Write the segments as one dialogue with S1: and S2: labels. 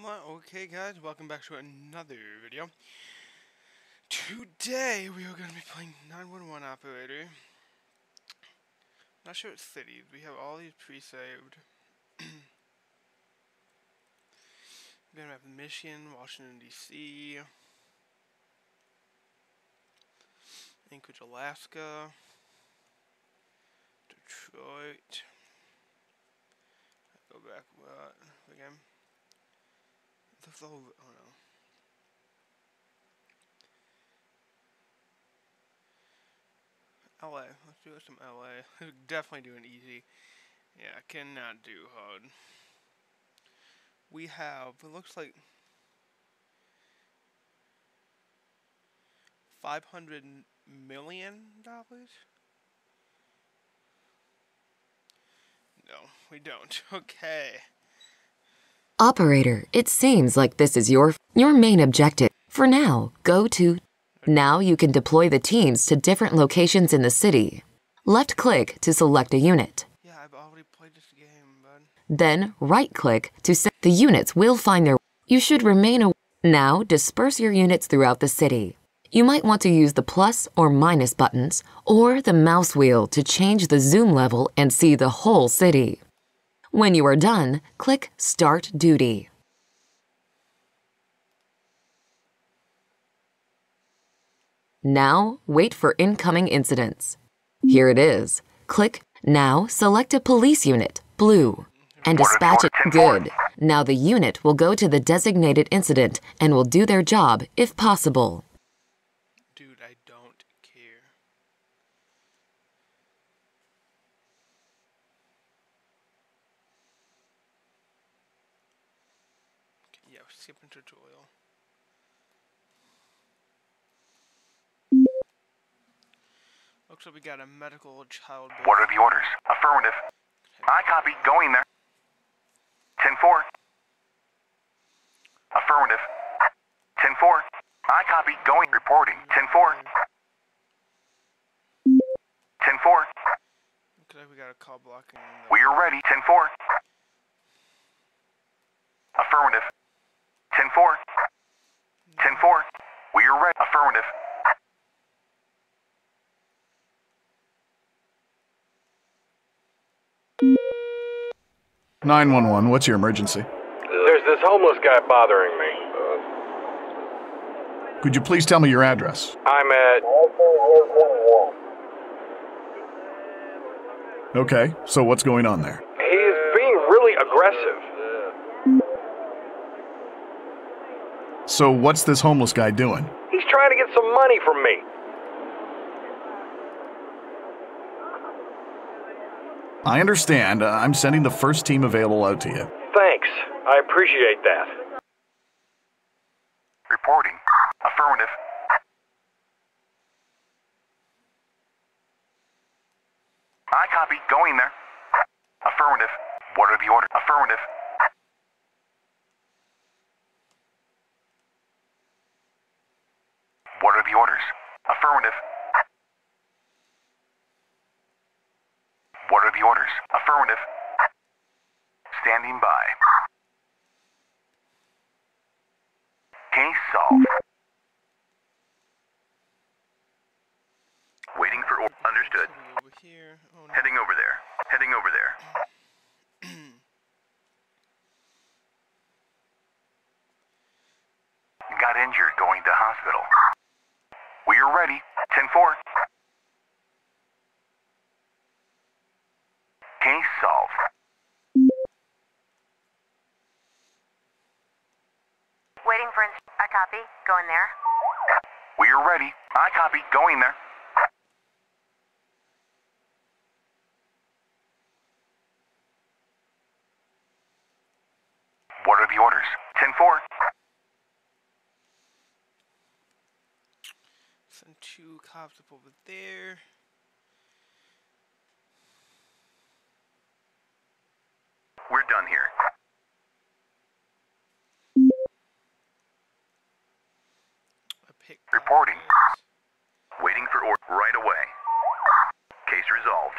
S1: Well, okay guys, welcome back to another video. Today we are going to be playing 911 Operator. Not sure what cities, we have all these pre-saved. We're going to have Michigan, Washington DC, Anchorage, Alaska, Detroit, go back, what, again? Oh no. LA. Let's do some LA. Definitely doing easy. Yeah, cannot do hard. We have, it looks like, 500 million dollars? No, we don't. Okay.
S2: Operator, it seems like this is your your main objective. For now, go to Now you can deploy the teams to different locations in the city. Left click to select a unit.
S1: Yeah, I've already played this game, bud.
S2: Then right click to set the units will find their You should remain a Now disperse your units throughout the city. You might want to use the plus or minus buttons or the mouse wheel to change the zoom level and see the whole city. When you are done, click Start Duty. Now, wait for incoming incidents. Here it is. Click Now, select a police unit, blue, and dispatch it good. Now the unit will go to the designated incident and will do their job if possible.
S1: Dude, I don't care. Okay, yeah, skipping tutorial. Looks like we got a medical child.
S3: What are the orders? Affirmative. I copy. Going there. 10-4. Affirmative. 10-4. I copy. Going. Reporting. 10-4. 10-4.
S1: Looks like we got a call blocking.
S3: We are ready. 10-4. Affirmative. 10-4. 10-4. We are ready. Affirmative.
S4: Nine one one. What's your emergency?
S5: There's this homeless guy bothering me.
S4: Could you please tell me your address?
S5: I'm at.
S4: Okay. So what's going on there?
S5: He's being really aggressive.
S4: So what's this homeless guy doing?
S5: He's trying to get some money from me.
S4: I understand. Uh, I'm sending the first team available out to you.
S5: Thanks. I appreciate that.
S3: Reporting. Affirmative. I copy. Going there. Affirmative. What are the orders? Affirmative. What are the orders? Affirmative. What are the orders? Affirmative. Standing by. Case solved. Waiting for or- understood.
S1: Over here. Oh no.
S3: Heading over there. Heading over there. Got injured going to hospital. We are ready. 10-4. Case solved.
S6: Waiting for ins- I copy. Going there.
S3: We are ready. I copy. Going there. What are the orders? 10-4.
S1: Send two cops up over there.
S3: We're done here.
S1: I
S3: Reporting. Waiting for order right away. Case resolved.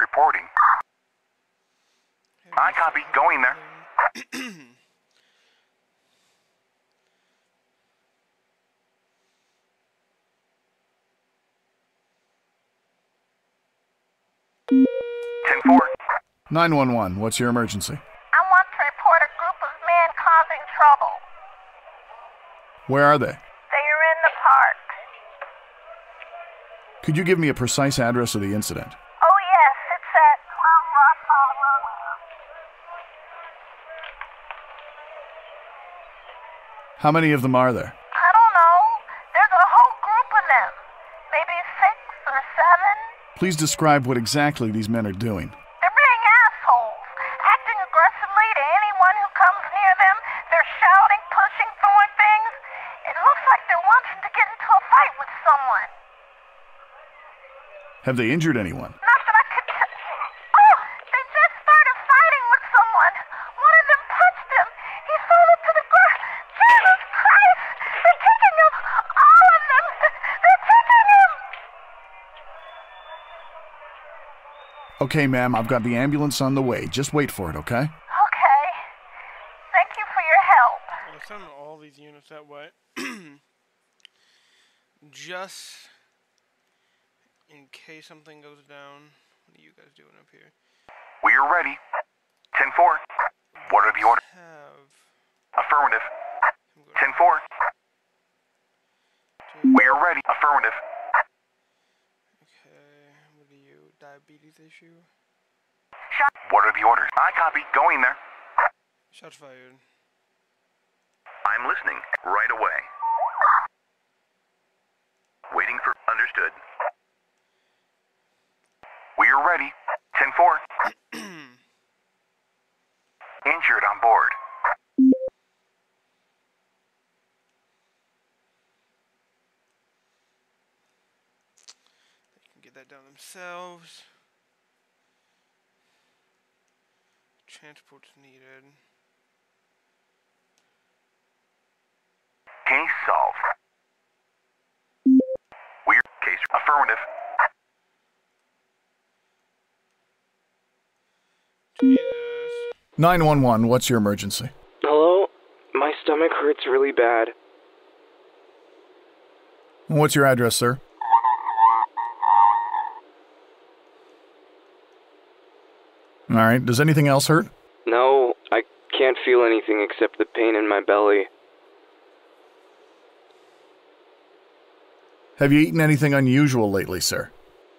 S3: Reporting. I copy. Going there. Ten four.
S4: 911, what's your emergency?
S6: I want to report a group of men causing trouble.
S4: Where are they?
S6: They are in the park.
S4: Could you give me a precise address of the incident?
S6: Oh, yes, it's at.
S4: How many of them are there?
S6: I don't know. There's a whole group of them. Maybe six or seven.
S4: Please describe what exactly these men are doing.
S6: They're being assholes, acting aggressively to anyone who comes near them. They're shouting, pushing, throwing things. It looks like they're wanting to get into a fight with someone.
S4: Have they injured anyone?
S6: Not that I could. Oh, they just started fighting with someone. One of them punched him. He fell the ground. Jesus Christ! They're taking him. All of them. They're taking him.
S4: Okay, ma'am, I've got the ambulance on the way. Just wait for it? Okay.
S6: Thank you for your help.
S1: I'll send all these units that way. Just in case something goes down. What are you guys doing up here?
S3: We are ready. Ten four. What are the orders?
S1: Have
S3: Affirmative.
S1: him go
S3: Ten four.
S1: to-
S3: We are ready. Affirmative.
S1: Okay, what are you? Diabetes issue?
S3: What are the orders? I copy. Going there.
S1: Shots fired.
S3: I'm listening. Right away. Waiting for. Understood. We are ready. Ten four. Injured on board.
S1: They can get that done themselves. Transport's needed.
S3: Case solved. We're case affirmative.
S1: Jesus.
S4: 911, what's your emergency?
S7: Hello? My stomach hurts really bad.
S4: What's your address, sir? All right, does anything else hurt?
S7: No, I can't feel anything except the pain in my belly.
S4: Have you eaten anything unusual lately, sir?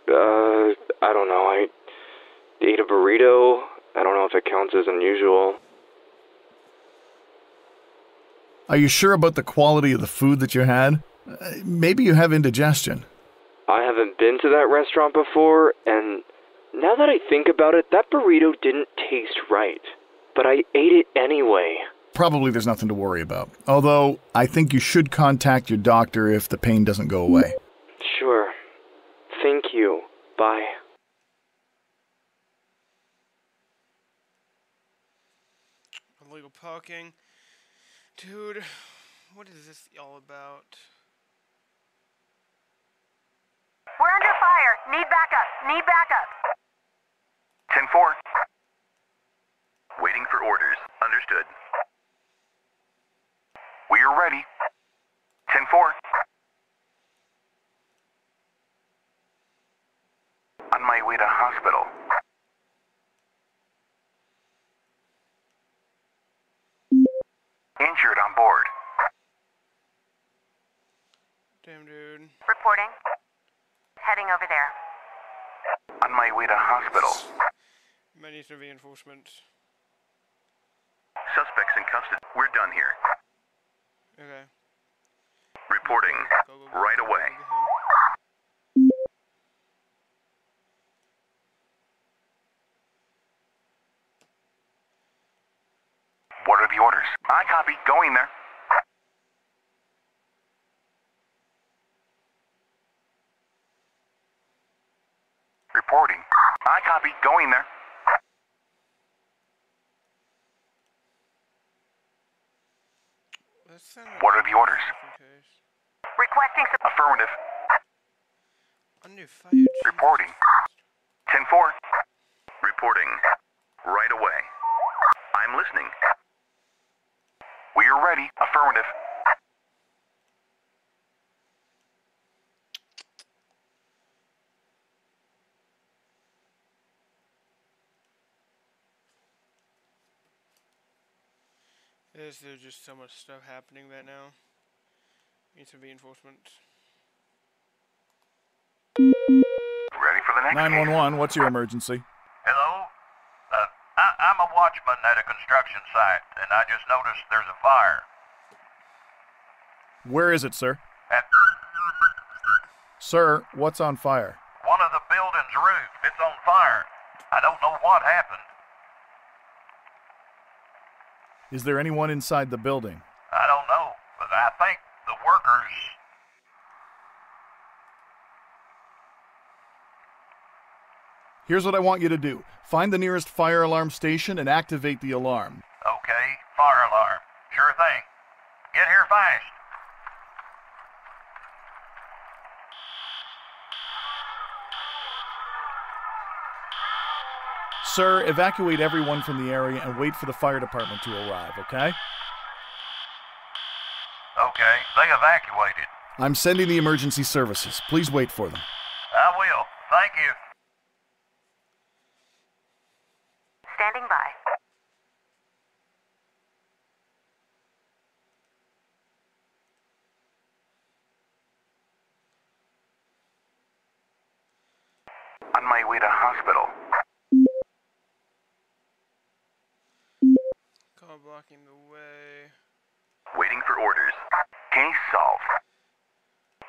S7: Uh, I don't know. I ate a burrito. I don't know if it counts as unusual.
S4: Are you sure about the quality of the food that you had? Uh, maybe you have indigestion.
S7: I haven't been to that restaurant before, and now that I think about it, that burrito didn't taste right. But I ate it anyway.
S4: Probably there's nothing to worry about. Although, I think you should contact your doctor if the pain doesn't go away.
S7: Sure. Thank you. Bye.
S1: Illegal parking. Dude, what is this all about?
S6: We're under fire. Need backup. Need backup.
S3: Ten four. Waiting for orders. Understood. We are ready. Ten four. On my way to hospital. Injured on board.
S1: Damn, dude.
S6: Reporting. Heading over there.
S3: On my way to hospital.
S1: Need some reinforcements.
S3: Suspects in custody. We're done here.
S1: Okay.
S3: Reporting.
S1: Go, go, go,
S3: Right away. What are the orders? I copy. Going there. Reporting. I copy. Going there.
S1: Let's send
S3: What are the orders?
S1: just in case.
S6: Requesting support.
S3: Affirmative.
S1: Under fire.
S3: Reporting.
S1: Christ.
S3: Ten four. Reporting. Right away. I'm listening. We are ready. Affirmative.
S1: Is there just so much stuff happening right now? Need some reinforcements.
S3: Ready for the next
S4: 911, what's your emergency?
S8: Hello? Uh, I, I'm a watchman at a construction site, and I just noticed there's a fire.
S4: Where is it, sir?
S8: At
S4: Sir, what's on fire?
S8: one of the building's roof. It's on fire. I don't know what happened.
S4: Is there anyone inside the building?
S8: I don't know, but I think the workers.
S4: Here's what I want you to do find the nearest fire alarm station and activate the alarm.
S8: Okay, fire alarm. Sure thing. Get here fast.
S4: Sir, evacuate everyone from the area and wait for the fire department to arrive, okay?
S8: Okay, they evacuated.
S4: I'm sending the emergency services. Please wait for them.
S8: I will. Thank you.
S6: Standing by.
S3: On my way to hospital.
S1: Car blocking the way.
S3: Waiting for orders. Case solved.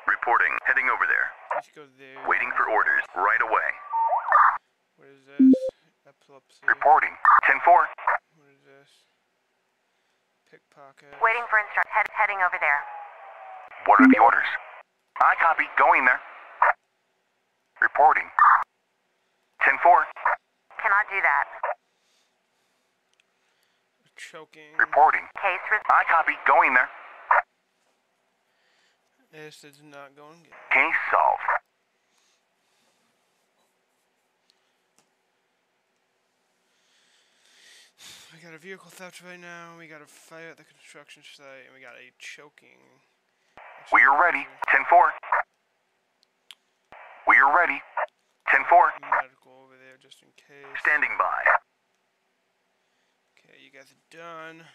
S3: Reporting. Heading over there.
S1: Let's go there.
S3: Waiting for orders. Right away.
S1: What is this? Epilepsy.
S3: Reporting. 10-4.
S1: What is this? Pickpocket.
S6: Waiting for instru- head- heading over there.
S3: What are the orders? I copy. Going there. Reporting. 10-4.
S6: Cannot do that.
S1: Choking.
S3: Reporting.
S6: Case
S3: I copy. Going there.
S1: This is not going good.
S3: Case solved.
S1: We got a vehicle theft right now. We got a fire at the construction site, and we got a choking.
S3: We are ready. 10-4. We are ready. 10-4.
S1: Medical over there just in case.
S3: Standing by.
S1: You guys are done.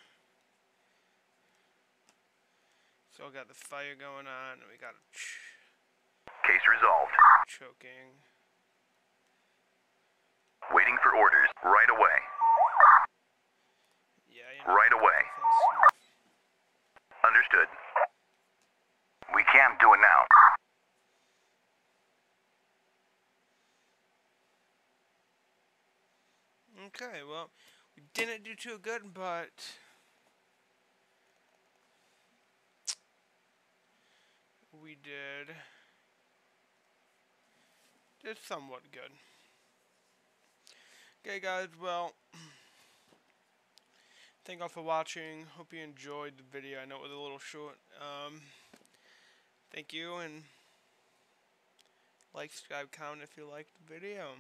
S1: So I got the fire going on, and we got a ch-
S3: Case resolved.
S1: choking.
S3: Waiting for orders. Right away.
S1: Yeah, you know,
S3: Right away. Understood. We can't do it now.
S1: Okay, well, we didn't do too good, but we did did somewhat good. Okay, guys, well, thank y'all for watching. Hope you enjoyed the video. I know it was a little short. Um, thank you, and like, subscribe, comment if you liked the video.